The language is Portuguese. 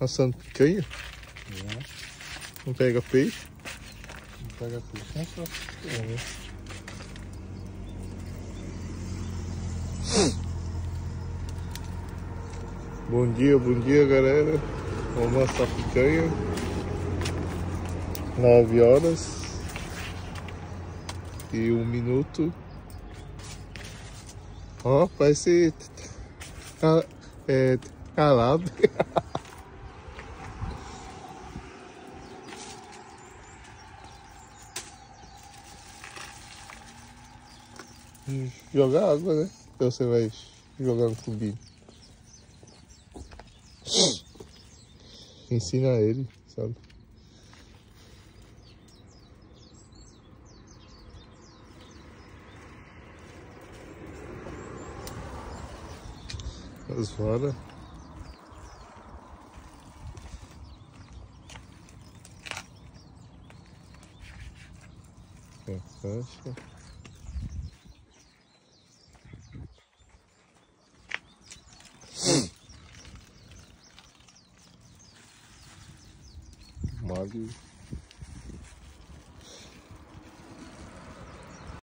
Assando picanha? É. Não pega peixe? Não pega peixe, é só. Bom dia, bom dia galera. Vamos assar picanha. 9 horas e um minuto. Ó, parece ca- é, calado. Jogar água, né? Então você vai jogar no cubinho. Ensina ele, sabe? As fora. Fecha. Mag